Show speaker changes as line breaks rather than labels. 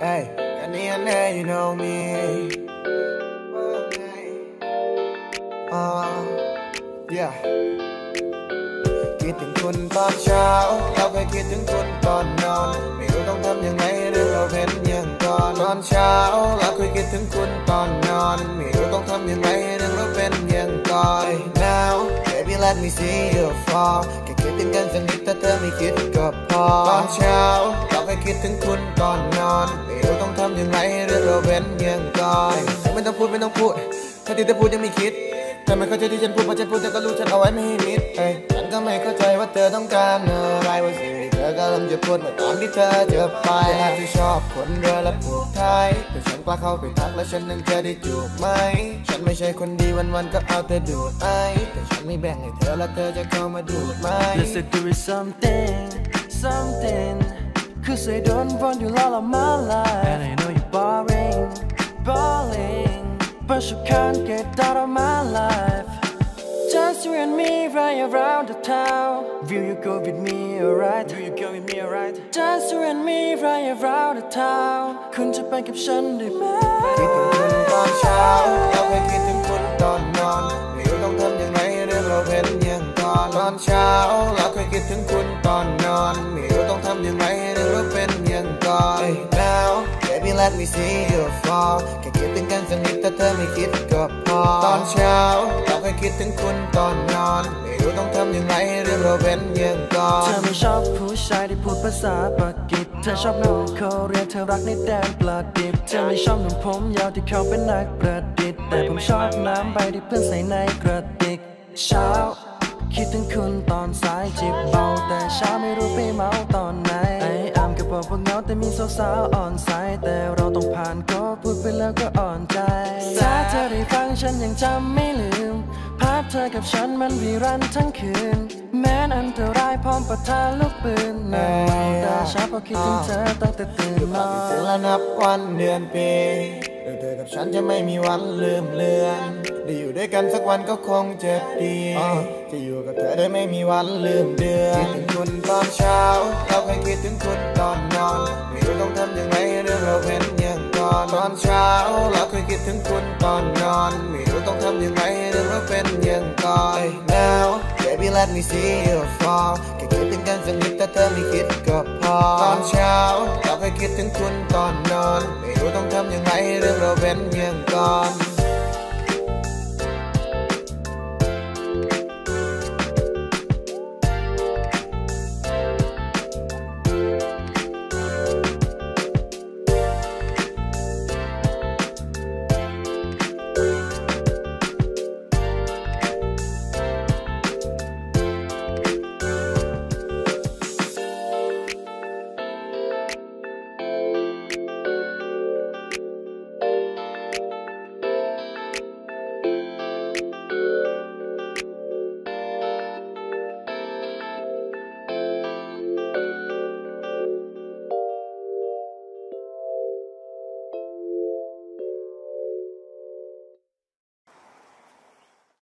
แน่ you know me อ่า yeah คิดถึงคุณตอนเช้าเราเคยคิดถึงคุณตอนนอน ไม่รู้ต้องทำยังไงหรือเราเป็นอย่างก่อนตอนเช้าเราเคยคิดถึงคุณตอนนอน ไม่รู้ต้องทำยังไงหรือเราเป็นอย่างก่อน now baby let me see you fall แคิดถึงกันสักนิดถ้าเธอไม่คิดก็พอตอนเช้าเราแค่คิดถึงคุณตอนนอนไม่รู้ต้องทำยังไงหรือเราเว้นเงียงก่อนไม่ต้องพูดไม่ต้องพูด ถ้าที่เธอพูดยังไม่คิดเธอไม่เข้าใจที่ฉันพูดเพราะฉันพูดเธอก็รู้ฉันเอาไว้ไม่ให้มิดเอ้ฉันก็ไม่เข้าใจว่าเธอต้องการอะไรว่าสิ่ง ที่เธอกำลังจะพูดเมื่อตอนที่เธอจะไปอาจจะชอบคนเรือและผูกไทยแต่ฉันกล้าเข้าไปทักและฉันนั้นจะได้จูบไหม ฉันไม่ใช่คนดีวันๆก็เอาแต่ดูดไอแต่ฉันไม่แบ่งให้เธอและเธอจะเข้ามาดูดไหม
Let's do it something, something. Cause I don't want you all of my life. And I know you're boring, boring. But you can't get out of my life. Just you and me right around the town. Will you go with me, alright? Will you go with me, alright? Just you and me right around the town. คุณจะไปกับฉันได้ไหม
คิดถึงคุณตอนเช้าเราเคยคิดถึงคุณตอนนอนไม่รู้ต้องทำยังไงเรื่องเราเป็นอย่างก่อนตอนเช้าเราเคยคิดถึงคุณตอนนอนไม่รู้ต้องทำยังไงเรื่องเราเป็นอย่างก่อน now baby let me see you fall แค่คิดถึงกันสักนิดถ้าเธอไม่คิดก็พอ ตอนเช้าเราเคยคิดถึงคุณตอนนอน ไม่รู้ต้องทำยังไงเรื่องเราเป็นอย่างก่อน
เธอไม่ชอบผู้ชายที่พูดภาษาปากีสเธอชอบหนุ่มเกาหลีเธอรักในแดนปลาดิบ เธอไม่ชอบหนุ่มผมยาวที่เขาเป็นนักประดิษฐ์แต่ผมชอบน้ำใบที่เพื่อนใส่ในกระติก เช้าคิดถึงคุณตอนสายจิบเบาแต่เช้าไม่รู้ไปเมาตอนไหน บอกว่าเงาแต่มีสาวๆอ่อนสายแต่เราต้องผ่านก็พูดไปแล้วก็อ่อนใจถ้าเธอได้ฟังฉันยังจำไม่ลืมภาพเธอกับฉันมันวีรันทั้งคืน แม้นอันตรายพร้อมปะทะลูกปืนนั่งเมาแต่ช้าพอคิดถึงเธอตั้งแต่ตื่นนอ
ถึ
น
งแล้วนับวันเดือนปี เรื่องเธอกับฉันจะไม่มีวันลืมเลือนได้อยู่ด้วยกันสักวันก็คงจะดีจะอยู่กับเธอได้ไม่มีวันลืมเดือนคิดถึงคุณตอนเช้า เราเคยคิดถึงคุณตอนนอนไม่รู้ต้องทำยังไงเรื่องเราเป็นอย่างก่อนตอนเช้า เราเคยคิดถึงคุณตอนนอนไม่รู้ต้องทำยังไงเรื่องเราเป็นอย่างก่อน now baby let me see you fall แค่คิดถึงกันสักนิดถ้าเธอไม่คิดก็พอ ตอนเช้าเราเคยคิดถึงคุณตอนนอน ไม่รู้ต้องทำยังไงเรื่องเราเป็นอย่างก่อน